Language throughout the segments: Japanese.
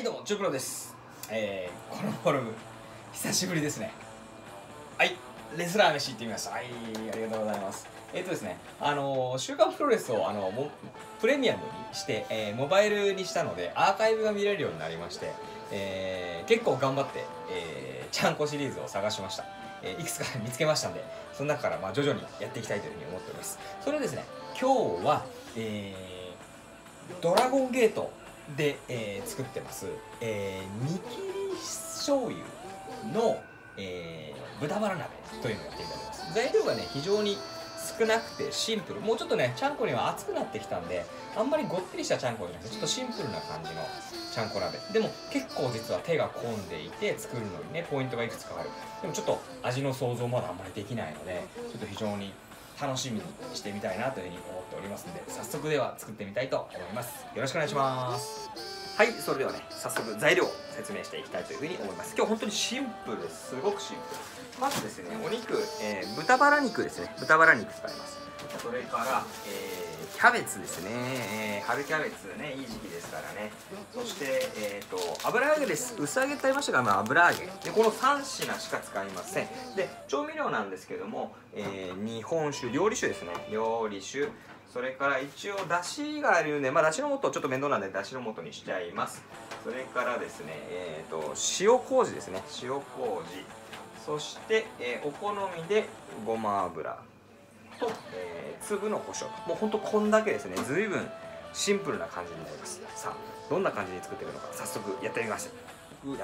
いどうもジョクロです。えー、このフォルム久しぶりですね。はいレスラー飯行ってみました。はいありがとうございます。えっ、ー、とですねあのー、週刊プロレスをあのもプレミアムにして、えー、モバイルにしたのでアーカイブが見れるようになりまして、えー、結構頑張って、えー、ちゃんこシリーズを探しました。えいくつか見つけましたんでその中からまあ徐々にやっていきたいというふうに思っております。それですね今日は、えー、ドラゴンゲートで、えー、作ってます、えー、煮切り醤油の、えー、豚バラ鍋というのをやっていただきます。材料がね非常に少なくてシンプル。もうちょっとねちゃんこには熱くなってきたんであんまりごってりしたちゃんこじゃなくてちょっとシンプルな感じのちゃんこ鍋。でも結構実は手が込んでいて作るのにねポイントがいくつかある。でもちょっと味の想像まだあんまりできないのでちょっと非常に楽しみにしてみたいなというふうに思っておりますので早速では作ってみたいと思います。よろしくお願いします。はいそれではね早速材料を説明していきたいというふうに思います。今日本当にシンプルです。ごくシンプル。まずですねお肉、えー、豚バラ肉ですね。豚バラ肉使います。それから、えー、キャベツですね、えー、春キャベツねいい時期ですからね。そして、えーと、油揚げです。薄揚げって言いましたが、まあ、油揚げ。でこの3品しか使いません。で調味料なんですけども、えー、日本酒料理酒ですね。料理酒それから一応だしがあるんで、まあ、だしの素ちょっと面倒なんでだしの素にしちゃいます。それからですね、えーと塩麹ですね。塩麹。そして、えー、お好みでごま油と、えー、粒の胡椒。もうほんとこんだけですね。随分シンプルな感じになります。さあどんな感じに作っていくのか早速やってみまし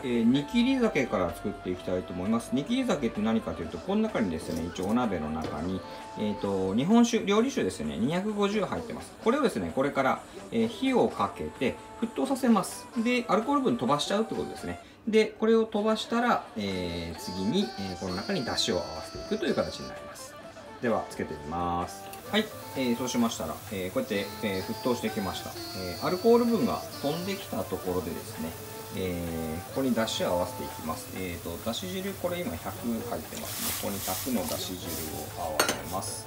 えー、煮切り酒から作っていきたいと思います煮切り酒って何かというとこの中にですね一応お鍋の中に、えーと、日本酒料理酒ですね250入ってますこれをですねこれから、えー、火をかけて沸騰させますでアルコール分飛ばしちゃうってことですねで、これを飛ばしたら、えー、次に、えー、この中に出汁を合わせていくという形になります。では、つけてみます。はい、えー、そうしましたら、えー、こうやって、えー、沸騰してきました、え。アルコール分が飛んできたところでですね、えー、ここに出汁を合わせていきます。えーと、だし汁、これ今100入ってますね。ここに100のだし汁を合わせます。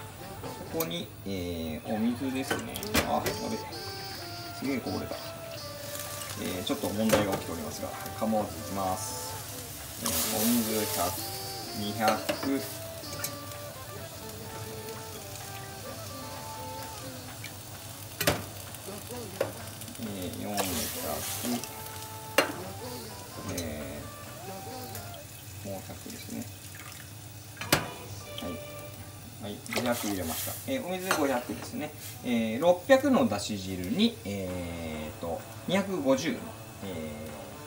ここに、えー、お水ですね。あ、やべすげえこぼれた。えー、ちょっと問題が起きておりますが、かもわずいきます。えー、お水100、200、ー、もう100ですね。はい。はい、500入れました。えー、お水500ですね。えー、600のだし汁に、えーと、250の、え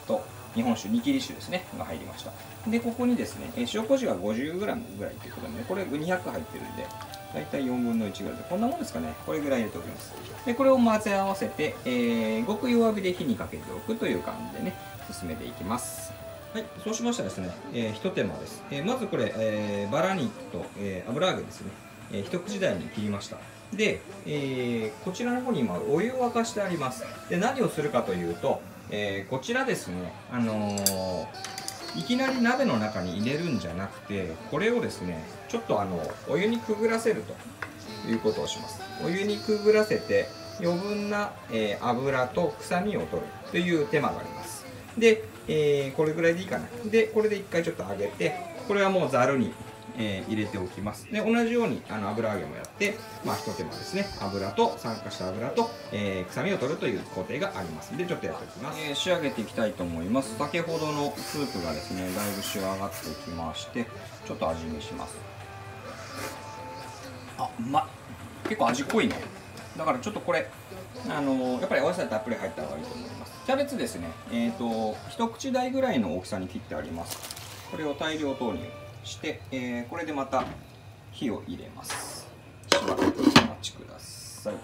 ー、と日本酒煮切り酒ですねが入りましたでここにですね塩麹が 50g ぐらいということで、ね、これ200入ってるんで大体4分の1ぐらいでこんなもんですかねこれぐらい入れておきますでこれを混ぜ合わせて、えー、ごく弱火で火にかけておくという感じでね進めていきますはい、そうしましたらですね、えー、一手間です、えー、まずこれ、えー、バラ肉と、えー、油揚げですね、えー、一口大に切りました。で、えー、こちらの方に今お湯を沸かしてあります。で何をするかというと、えー、こちらですねあのー、いきなり鍋の中に入れるんじゃなくてこれをですねちょっとあのお湯にくぐらせるということをします。お湯にくぐらせて余分な、えー、油と臭みを取るという手間があります。で、えー、これぐらいでいいかな。でこれで一回ちょっと揚げてこれはもうざるにえー、入れておきます。で同じようにあの油揚げもやってまあ一手間ですね。油と酸化した油と、えー、臭みを取るという工程がありますのでちょっとやっておきます、えー、仕上げていきたいと思います。先ほどのスープがですねだいぶ仕上がってきましてちょっと味見します。あうまい結構味濃いね。だからちょっとこれあのやっぱりお野菜たっぷり入った方がいいと思います。キャベツですね。え、ー、と一口大ぐらいの大きさに切ってあります。これを大量投入して、えー、これでまた火を入れます。しばらくお待ちください。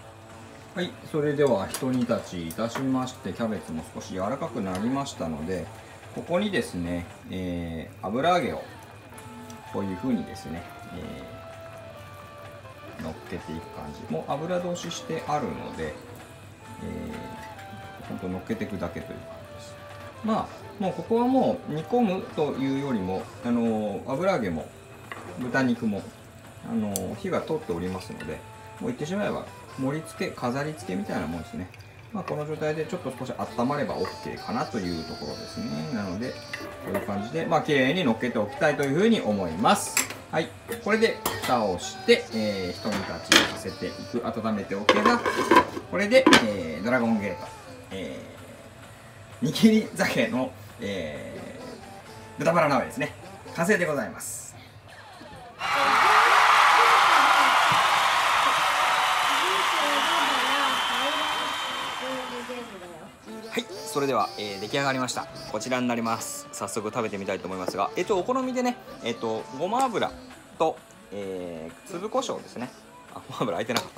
はいそれではひと煮立ちいたしましてキャベツも少し柔らかくなりましたのでここにですね、えー、油揚げをこういう風にですね、えー、乗っけていく感じ。もう油通ししてあるので、えー、ほんと乗っけていくだけという感じです。まあもうここはもう煮込むというよりもあの油揚げも豚肉もあの火が通っておりますのでもう言ってしまえば盛り付け飾り付けみたいなもんですね。まあ、この状態でちょっと少し温まれば OK かなというところですね。なのでこういう感じでまあ綺麗に乗っけておきたいというふうに思います。はい。これで蓋をして、えー、一煮立ちさせていく温めておけばこれで、えードラゴンゲート、えー、煮切り酒の、えー、豚バラ鍋ですね完成でございますはい、それでは、えー出来上がりました。こちらになります。早速食べてみたいと思いますが、えっとお好みでね、えっとごま油と、えー粒胡椒ですね。あ、ごま油開いてなかっ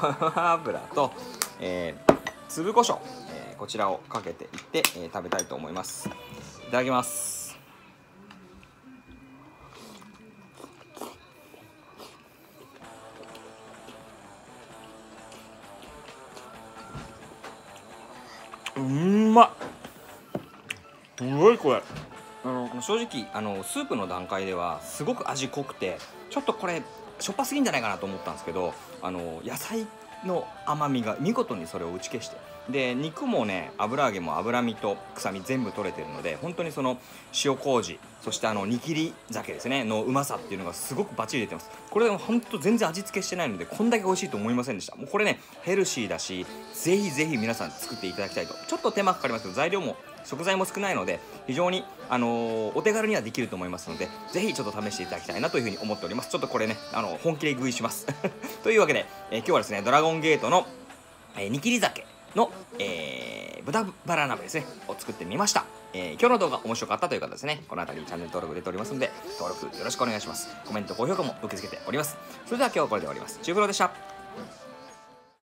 た。ごま油と、えー粒胡椒、えーこちらをかけていって、えー食べたいと思います。いただきます。うんまっすごいこれあの正直あのスープの段階ではすごく味濃くてちょっとこれしょっぱすぎんじゃないかなと思ったんですけどあの野菜の甘みが見事にそれを打ち消して。で肉もね油揚げも脂身と臭み全部取れてるので本当にその塩麹そしてあの煮切り酒ですねのうまさっていうのがすごくバッチリ出てます。これでも本当全然味付けしてないのでこんだけ美味しいと思いませんでした。もうこれねヘルシーだしぜひぜひ皆さん作っていただきたいと。ちょっと手間かかりますけど材料も食材も少ないので非常に、あのーお手軽にはできると思いますのでぜひちょっと試していただきたいなというふうに思っております。ちょっとこれねあの本気で食いします。というわけで、えー今日はですねドラゴンゲートの、えー煮切り酒。の、えー豚バラ鍋ですねを作ってみました、えー今日の動画面白かったという方ですねこの辺りチャンネル登録出ておりますので登録よろしくお願いします。コメント高評価も受け付けております。それでは今日はこれで終わります。中風呂でした。